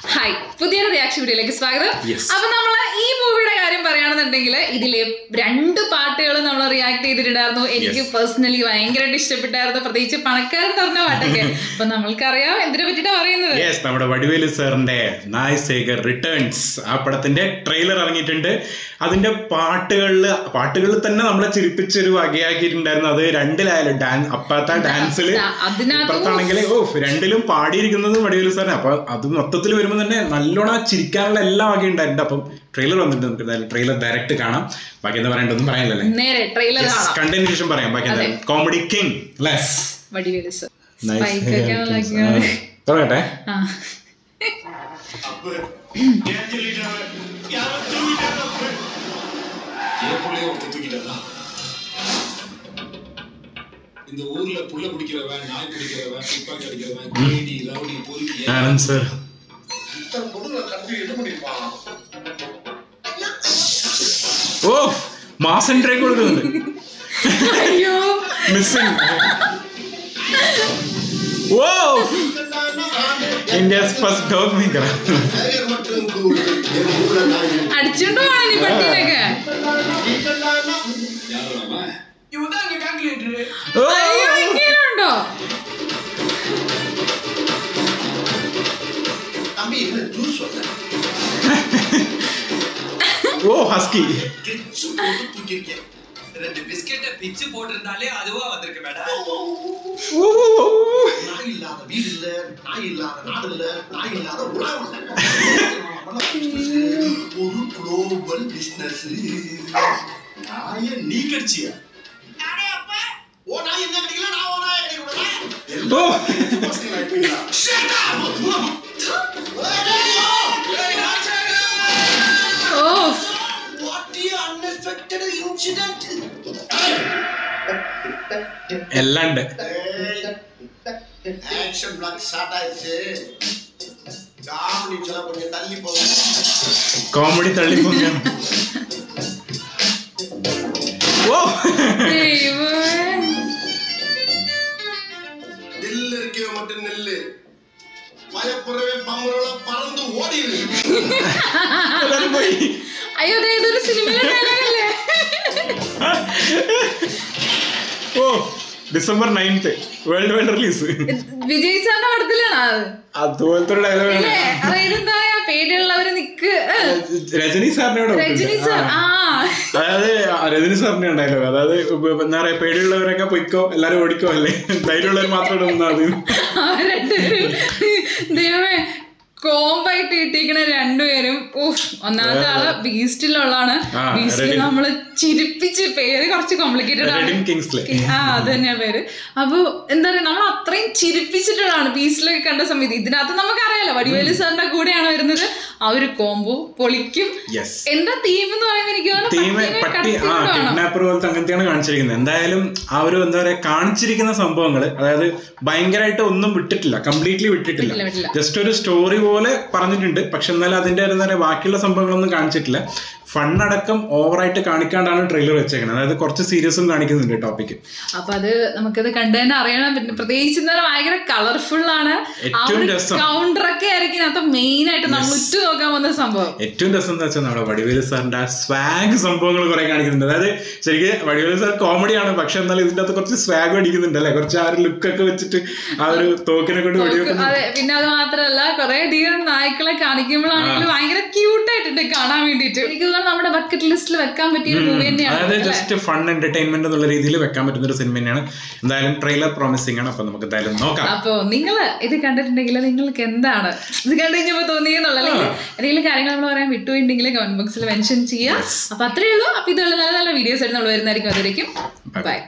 Hi പുതിയൊരു reaction വീഡിയോയിലേക്ക് സ്വാഗതം. അപ്പൊ നമ്മൾ ഈ മൂവിയുടെ കാര്യം പറയുകയാണെന്നുണ്ടെങ്കിൽ ഇതിലെ രണ്ട് പാട്ടുകൾ നമ്മൾ റിയാക്ട് ചെയ്തിട്ടുണ്ടായിരുന്നു. എനിക്ക് പേഴ്സണലി ഭയങ്കരമായിട്ട് ഇഷ്ടപ്പെട്ടായിരുന്നു. പ്രത്യേകിച്ച് പണക്കാരൻ പറഞ്ഞ പാട്ടൊക്കെ. അപ്പൊ നമ്മൾക്കറിയാം എന്തിനെ പറ്റിട്ടാ പറയുന്നത്. യെസ് നമ്മുടെ വടിവേലു സാറിന്റെ നായ് സേഗർ റിട്ടേൺസ് ആ പടത്തിന്റെ ട്രെയിലർ ഇറങ്ങിയിട്ടുണ്ട്. അതിന്റെ പാട്ടുകളിൽ പാട്ടുകളിൽ തന്നെ നമ്മളെ ചിരിപ്പിച്ചൊരു വകയാക്കിയിട്ടുണ്ടായിരുന്നു. അത് രണ്ടിലായാലും ഡാൻസ് അപ്പാത്ത ഡാൻസിൽ അതിനകത്താണെങ്കിൽ ഓ രണ്ടിലും പാടിയിരിക്കുന്നത് വടിവേലു സാറിന്. അപ്പൊ അത് മൊത്തത്തിൽ വരുമ്പോൾ തന്നെ നല്ലോണം ആ ചിരിക്കാനുള്ള എല്ലാ വകയും ഉണ്ടായിട്ടുണ്ട് അപ്പം ട്രെയിലർ വന്നിട്ട് നമുക്ക് എന്തായാലും ട്രെയിലർ ഡയറക്റ്റ് കാണാം ബാക്കി എന്താ പറയണ്ടൊന്നും പറയാനില്ലല്ലേ നേരെ ട്രെയിലർ കാണാം കണ്ടതിന് ശേഷം പറയാം ബാക്കി എന്താ comedy king less Vadivelu sir Nice. Spike ഒക്കെ ആണല്ലോ തുടങ്ങട്ടെ ആ என் புள்ளைய ஒருத்தன் தூக்கிட்டானா இந்த ஊர்ல புள்ள பிடிக்கிறவன் நாய் பிடிக்கிறவன் துப்பாக்கி அடிக்கிறவன் கேடி ரவுடி பொறுக்கி ആനന്ദ് സർ മാസ് എൻട്രി കൊടുക്കുന്നുണ്ട്. അയ്യോ. മിസ്സിംഗ് വോ ഇന്ത്യസ് ഫസ്റ്റ് ഡോഗ് മേക്കർ അടിച്ചോണ്ട് പോണി പട്ടിയിലൊക്കെ യുദ്ധ കാൽക്കുലേറ്റർ അയ്യോ ഇങ്ങനെയുണ്ടോ? கோ ஹஸ்கி ரெண்டு பிஸ்கெட்டை பிச்சு போட்டிருந்தாலே அதுவா வந்திருக்கு மேடம் நாய் இல்லாத வீடு இல்ல நாய் இல்லாத நாடு இல்ல நாய் இல்லாத உலகம் இல்ல ஒரு குளோபல் பிசினஸ் நாய நீ கடிச்சிய ஓ. நாய் என்ன கடிக்கல நான் ஓ நாய் கடிக்கல ஓ ஷட் அப் എല്ലാം ഉണ്ട് ஆக்ஷன் பிளாக் ஸ்டார்ட் ஆயிடுச்சு காமெடி சொல்ல கொஞ்சம் தள்ளி போகும் കോമഡി തള്ളിപ്പോങ്ങാണ് ഓ ദൈവമേ. நெல் இருக்கவே மட்டும் நெல்லு பயப்புறவே பம்பரோட பறந்து ஓடிடு എല്ലാരും പോയി അയ്യോ ദേ December ninth world wide release Vijay സാറിന്റെ പടത്തിലാണ് അത്? അതുപോലത്തെ ഒരു ഡയലോഗാണ് അല്ലേ അതായത് എന്താ പേടിയുള്ളവര് നിക്ക്. രജനി സാറിനോട് രജനി സാർ അതായത് രജനി സാറിന്റെ ഡയലോഗ് അതായത് എന്താ പറയാ പേടിയുള്ളവരൊക്കെ പൊയ്ക്കോ എല്ലാരും ഓടിക്കോ അല്ലേ? ധൈര്യമുള്ളവർ മാത്രം ഇടുന്ന അത് ദൈവമേ കോമ്പായിട്ട് കിട്ടിയിരിക്കണ രണ്ടുപേരും ഓഹ് ഒന്നാമത്തെ ആൾ ബീസ്റ്റിലുള്ളതാണ് ബീസ്റ്റിൽ. നമ്മൾ ചിരിപ്പിച്ച് പേര് കുറച്ച് കോംപ്ലിക്കേറ്റഡ് ആണ്. ആ അത് തന്നെയാ പേര്. അപ്പൊ എന്താ പറയാ നമ്മൾ അത്രയും ചിരിപ്പിച്ചിട്ടുള്ളതാണ് ബീച്ചിലൊക്കെ കണ്ട സമയത്ത്. ഇതിനകത്ത് നമുക്കറിയാലോ വടിവേലു സാറിന്റെ കൂടെയാണ് വരുന്നത്. ആ ഒരു കോംബോ പൊളിക്കും. എന്താ തീം എന്ന് പറയുമ്പോൾ എനിക്ക് തോന്നുന്നു അങ്ങനത്തെയാണ് കാണിച്ചിരിക്കുന്നത്. എന്തായാലും ആ ഒരു എന്താ പറയാ കാണിച്ചിരിക്കുന്ന സംഭവങ്ങൾ അതായത് ഭയങ്കരമായിട്ട് ഒന്നും വിട്ടിട്ടില്ല. കംപ്ലീറ്റ്ലി വിട്ടിട്ടില്ല. ജസ്റ്റ് ഒരു സ്റ്റോറി പോലെ പറഞ്ഞിട്ടുണ്ട്. പക്ഷെ എന്നാലും അതിന്റെ എന്താ ബാക്കിയുള്ള സംഭവങ്ങളൊന്നും കാണിച്ചിട്ടില്ല. ഫണ്ണടക്കം ഓവറായിട്ട് കാണിക്കാണ്ടാണ് ട്രെയിലർ വെച്ചേക്കുന്നത് അതായത് കുറച്ച് സീരിയസും കാണിക്കുന്നുണ്ട് ടോപ്പിക് അപ്പൊ അത് നമുക്കത് കണ്ടു തന്നെ അറിയണം. പിന്നെ പ്രത്യേകിച്ച് ഭയങ്കര കളർഫുൾ ആണ്. ആ ഏറ്റവും രസം. കൗണ്ടർ ഒക്കെ ആയിരിക്കും ഇതിനകത്ത് മെയിൻ ആയിട്ട് നമ്മൾ ഉറ്റു നോക്കാൻ വന്ന സംഭവം. ഏറ്റവും രസം എന്ന് വെച്ചാൽ നമ്മുടെ വടിവേലു സാറിന്റെ ആ സ്വാഗ് സംഭവങ്ങൾ കുറെ കാണിക്കുന്നുണ്ട്. അതായത് ശരിക്കും വടിവേലു സാർ കോമഡിയാണ് പക്ഷെ എന്നാലും ഇതിന്റെ അകത്ത് കുറച്ച് സ്വാഗ് അടിക്കുന്നുണ്ട് അല്ലെ? കുറച്ച് ആ ഒരു ലുക്ക് ഒക്കെ വെച്ചിട്ട് ആ ഒരു തോക്കിനെ കൊണ്ട് വെടിവെക്കുന്നു. അതെ. പിന്നെ അത് മാത്രല്ല കുറെ അധികം നായ്ക്കളെ കാണിക്കുമ്പോഴാണെങ്കിലും ഭയങ്കര ക്യൂട്ട് ആയിട്ടുണ്ട് കാണാൻ വേണ്ടിട്ട് എനിക്ക് തോന്നുന്നു നമ്മുടെ ബക്കറ്റ് ലിസ്റ്റിൽ വെക്കാൻ പറ്റിയ ഒരു മൂവി തന്നെയാണ് അതായത് ജസ്റ്റ് ഫൺ എന്റർടൈൻമെന്റ് എന്നുള്ള രീതിയിൽ വെക്കാൻ പറ്റുന്ന ഒരു സിനിമ തന്നെയാണ്. എന്തായാലും ട്രെയിലർ പ്രോമിസിംഗ് ആണ്. അപ്പൊ നമുക്ക് എന്തായാലും നോക്കാം. അപ്പൊ നിങ്ങൾ ഇത് കണ്ടിട്ടുണ്ടെങ്കിൽ നിങ്ങൾക്ക് എന്താണ്? ഇത് കണ്ടു കഴിഞ്ഞപ്പോൾ തോന്നിയെന്നുള്ള എന്തെങ്കിലും കാര്യങ്ങൾ നമ്മൾ പറയാൻ വിട്ടുപോയിട്ടുണ്ടെങ്കിൽ കമന്റ് ബോക്സിൽ മെൻഷൻ ചെയ്യാം. അപ്പൊ അത്രയേ ഉള്ളൂ. അപ്പൊ ഇതുള്ള നല്ല നല്ല വീഡിയോസ് ആയിട്ട് നമ്മൾ വരുന്നതായിരിക്കും. അതിലേക്കും ബൈ